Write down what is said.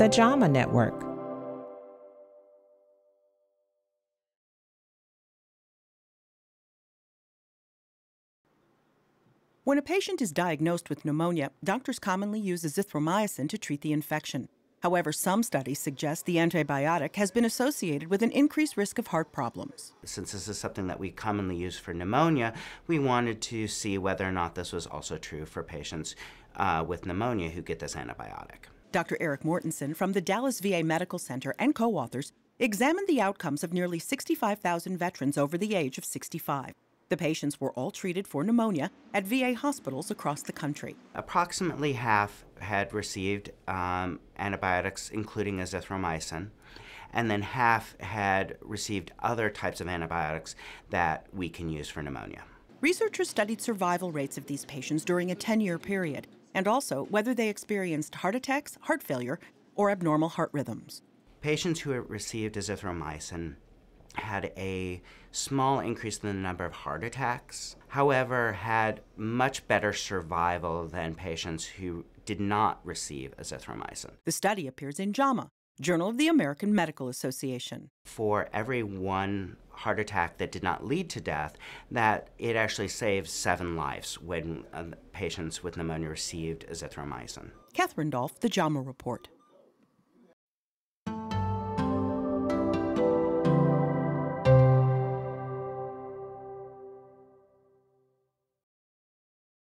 the JAMA Network. When a patient is diagnosed with pneumonia, doctors commonly use azithromycin to treat the infection. However, some studies suggest the antibiotic has been associated with an increased risk of heart problems. Since this is something that we commonly use for pneumonia, we wanted to see whether or not this was also true for patients uh, with pneumonia who get this antibiotic. Dr. Eric Mortensen from the Dallas VA Medical Center and co authors examined the outcomes of nearly 65,000 veterans over the age of 65. The patients were all treated for pneumonia at VA hospitals across the country. Approximately half had received um, antibiotics, including azithromycin, and then half had received other types of antibiotics that we can use for pneumonia. Researchers studied survival rates of these patients during a 10 year period, and also whether they experienced heart attacks, heart failure, or abnormal heart rhythms. Patients who received azithromycin had a small increase in the number of heart attacks, however, had much better survival than patients who did not receive azithromycin. The study appears in JAMA, Journal of the American Medical Association. For every one heart attack that did not lead to death, that it actually saved seven lives when uh, patients with pneumonia received azithromycin. Catherine Dolf, The JAMA Report.